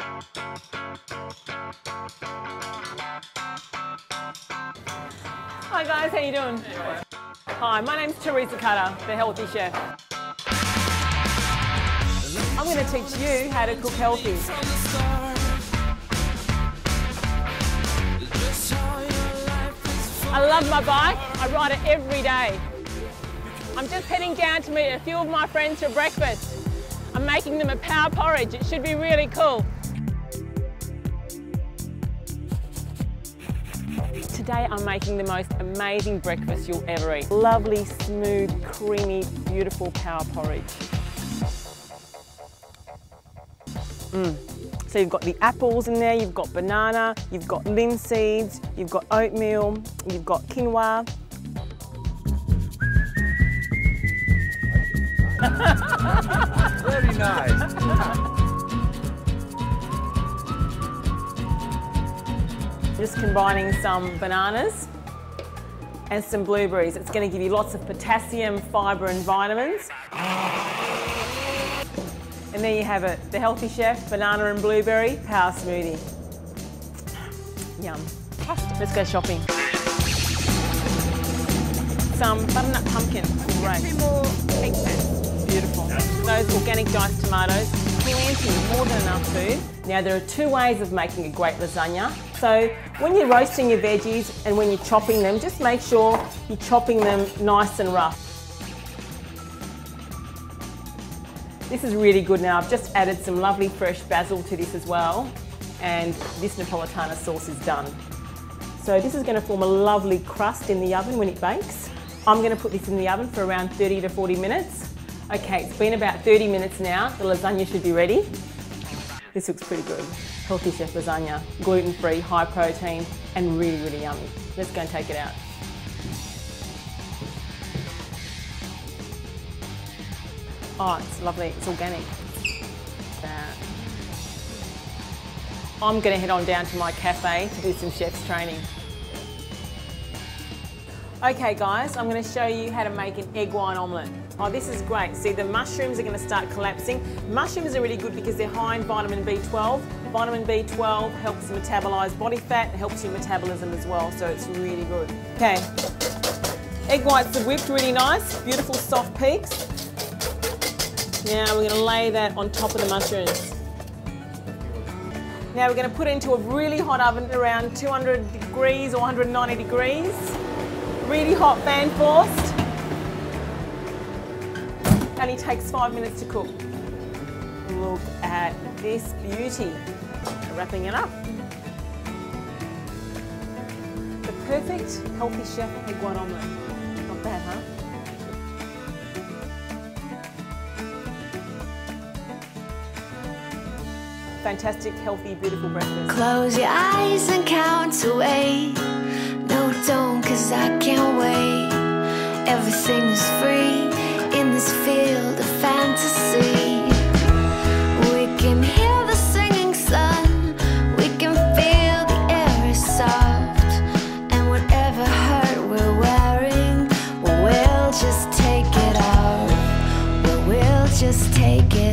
Hi guys, how you doing? Hi, my name's Teresa Cutter, the healthy chef. I'm going to teach you how to cook healthy. I love my bike. I ride it every day. I'm just heading down to meet a few of my friends for breakfast. I'm making them a power porridge. It should be really cool. Today I'm making the most amazing breakfast you'll ever eat. Lovely, smooth, creamy, beautiful power porridge. Mm. So you've got the apples in there, you've got banana, you've got linseeds, you've got oatmeal, you've got quinoa. Very nice. Just combining some bananas and some blueberries. It's going to give you lots of potassium, fibre and vitamins. And there you have it, the Healthy Chef Banana and Blueberry Power Smoothie. Yum. Let's go shopping. Some butternut pumpkin, great. Three more eggplants. Beautiful. Those organic diced tomatoes, plenty, more than enough food. Now there are two ways of making a great lasagna. So when you're roasting your veggies and when you're chopping them, just make sure you're chopping them nice and rough. This is really good now. I've just added some lovely fresh basil to this as well. And this Napolitana sauce is done. So this is going to form a lovely crust in the oven when it bakes. I'm going to put this in the oven for around 30 to 40 minutes. Okay, it's been about 30 minutes now. The lasagna should be ready. This looks pretty good. Healthy Chef lasagna, gluten-free, high protein, and really, really yummy. Let's go and take it out. Oh, it's lovely, it's organic. I'm gonna head on down to my cafe to do some chef's training. Okay guys, I'm going to show you how to make an egg white omelette. Oh, this is great. See, the mushrooms are going to start collapsing. Mushrooms are really good because they're high in vitamin B12. Vitamin B12 helps metabolize body fat, helps your metabolism as well, so it's really good. Okay, egg whites are whipped really nice, beautiful soft peaks. Now we're going to lay that on top of the mushrooms. Now we're going to put it into a really hot oven around 200 degrees or 190 degrees really hot fan forced. Only takes five minutes to cook. Look at this beauty. Wrapping it up. The perfect healthy chef egg white omelette. Not bad, huh? Fantastic, healthy, beautiful breakfast. Close your eyes and count away. No, don't, cause I can't wait. Everything is free this field of fantasy. We can hear the singing sun, we can feel the air is soft, and whatever hurt we're wearing, we'll just take it off. We'll just take it.